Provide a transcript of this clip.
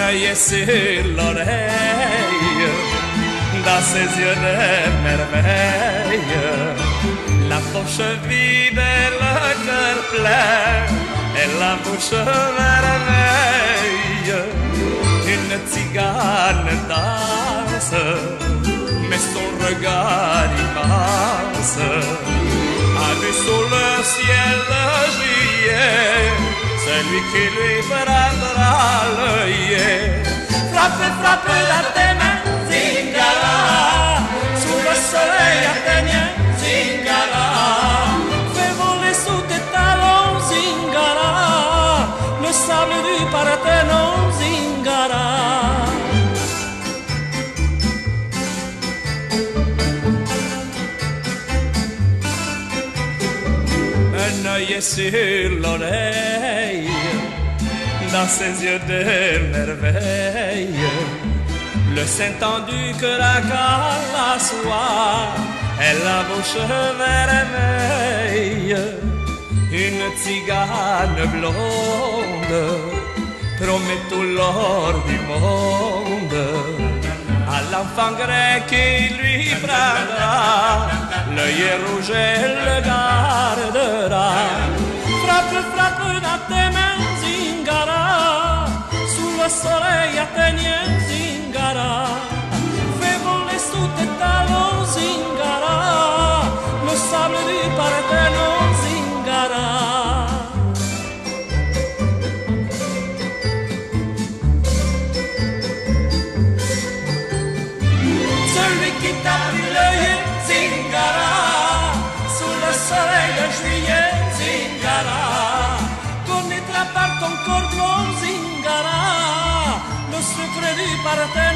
œil sur l'oreille, dans ses yeux de merveille, la poche vide le cœur plein, et la bouche merveille, une tzigane danse, mais son regard immense a vu sous le ciel de juillet celui qui lui prendra. Frappe, frappe la tes mains, Zingara, sous le soleil athénien, Zingara. Fais voler sous tes talons, Zingara, le sable du Parthénon, Zingara. un œil sur l'oreille, dans ses yeux de merveille, le sein tendu que la cale soie, et la bouche vermeille, une tzigane blonde, promet tout l'or du monde à l'enfant grec qui lui prendra. L'œil rouge et le gardera. Frappe, frappe dans tes mains, sole e a Martin.